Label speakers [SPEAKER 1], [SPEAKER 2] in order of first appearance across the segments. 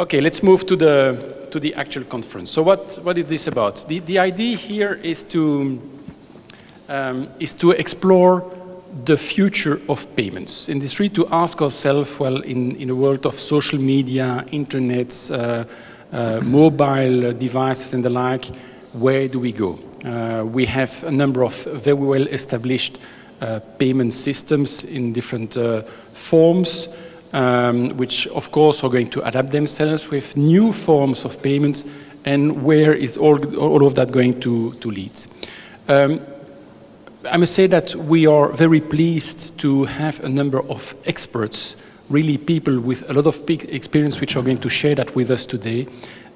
[SPEAKER 1] okay, let's move to the, to the actual conference. So what, what is this about? The, the idea here is to, um, is to explore the future of payments. In this really to ask ourselves, well, in, in a world of social media, internet, uh, uh, mobile devices and the like, where do we go? Uh, we have a number of very well established uh, payment systems in different uh, forms, um, which of course are going to adapt themselves with new forms of payments, and where is all, all of that going to, to lead? Um, I must say that we are very pleased to have a number of experts, really people with a lot of big experience, which are going to share that with us today.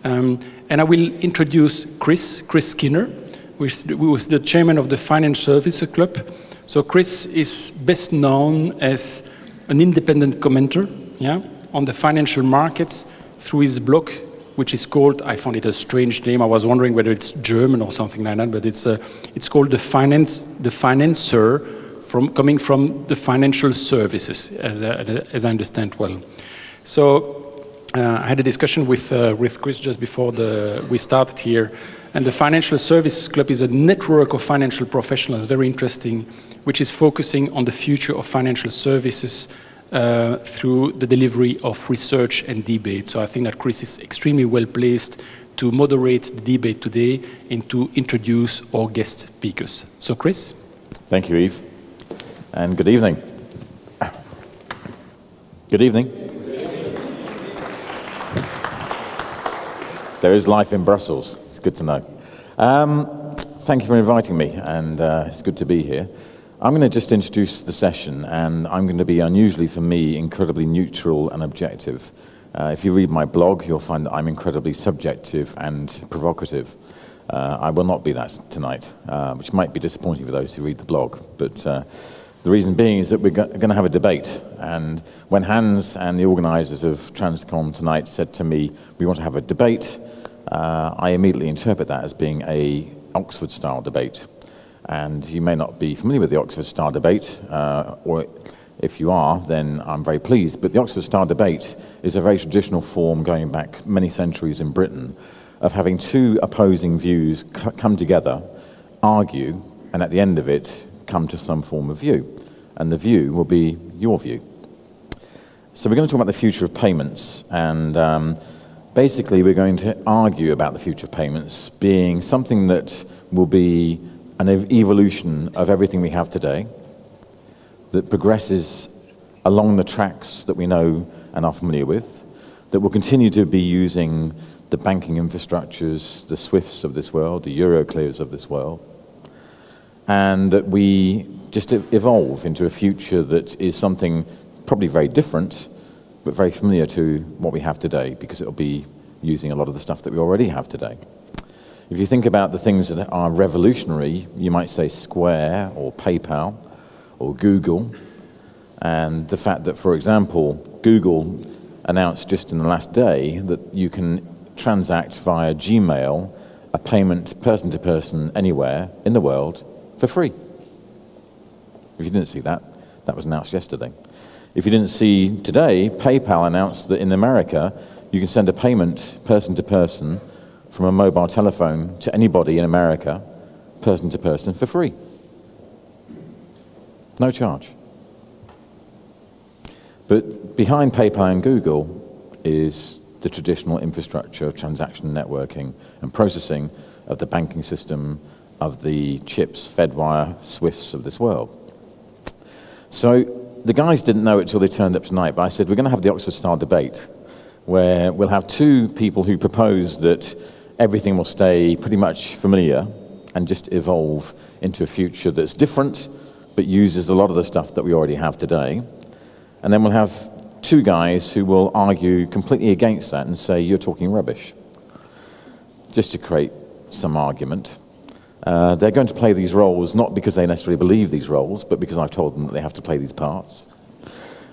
[SPEAKER 1] Um, and I will introduce Chris, Chris Skinner, who is the chairman of the Finance Services Club. So Chris is best known as an independent commenter yeah, on the financial markets through his blog which is called, I found it a strange name, I was wondering whether it's German or something like that, but it's, uh, it's called the, finance, the Finanser, from, coming from the financial services, as, uh, as I understand well. So uh, I had a discussion with, uh, with Chris just before the, we started here, and the Financial Services Club is a network of financial professionals, very interesting, which is focusing on the future of financial services uh, through the delivery of research and debate. So I think that Chris is extremely well placed to moderate the debate today and to introduce our guest speakers. So Chris?
[SPEAKER 2] Thank you, Eve, And good evening. Good evening. There is life in Brussels. Good to know. Um, thank you for inviting me, and uh, it's good to be here. I'm going to just introduce the session, and I'm going to be unusually for me incredibly neutral and objective. Uh, if you read my blog, you'll find that I'm incredibly subjective and provocative. Uh, I will not be that tonight, uh, which might be disappointing for those who read the blog. But uh, the reason being is that we're go going to have a debate. And when Hans and the organizers of Transcom tonight said to me, we want to have a debate, uh, I immediately interpret that as being a Oxford-style debate. And you may not be familiar with the Oxford-style Debate, uh, or if you are, then I'm very pleased. But the Oxford-style Debate is a very traditional form going back many centuries in Britain of having two opposing views come together, argue, and at the end of it, come to some form of view. And the view will be your view. So we're going to talk about the future of payments. And um, basically, we're going to argue about the future payments being something that will be an evolution of everything we have today that progresses along the tracks that we know and are familiar with, that will continue to be using the banking infrastructures, the SWIFTs of this world, the Euroclears of this world, and that we just evolve into a future that is something probably very different, but very familiar to what we have today, because it will be using a lot of the stuff that we already have today. If you think about the things that are revolutionary, you might say Square or PayPal or Google. And the fact that, for example, Google announced just in the last day that you can transact via Gmail a payment person to person anywhere in the world for free. If you didn't see that, that was announced yesterday. If you didn't see today, PayPal announced that in America you can send a payment person to person from a mobile telephone to anybody in America, person to person, for free. No charge. But behind PayPal and Google is the traditional infrastructure of transaction networking and processing of the banking system of the CHIPS, Fedwire, Swifts of this world. So the guys didn't know it till they turned up tonight, but I said, we're going to have the Oxford style debate, where we'll have two people who propose that everything will stay pretty much familiar and just evolve into a future that's different but uses a lot of the stuff that we already have today. And then we'll have two guys who will argue completely against that and say, you're talking rubbish, just to create some argument. Uh, they're going to play these roles not because they necessarily believe these roles, but because I've told them that they have to play these parts.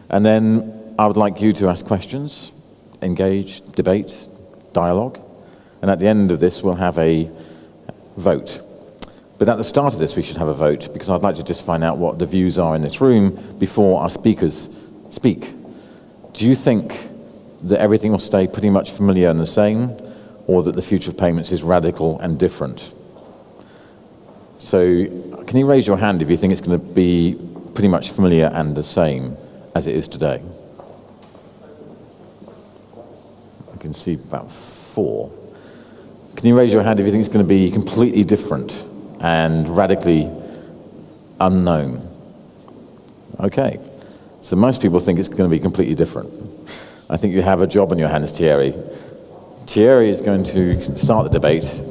[SPEAKER 2] And then I would like you to ask questions, engage, debate, dialogue. And at the end of this, we'll have a vote. But at the start of this, we should have a vote because I'd like to just find out what the views are in this room before our speakers speak. Do you think that everything will stay pretty much familiar and the same, or that the future of payments is radical and different. So, can you raise your hand if you think it's going to be pretty much familiar and the same as it is today? I can see about four. Can you raise your hand if you think it's going to be completely different and radically unknown? Okay. So most people think it's going to be completely different. I think you have a job on your hands, Thierry. Thierry is going to start the debate.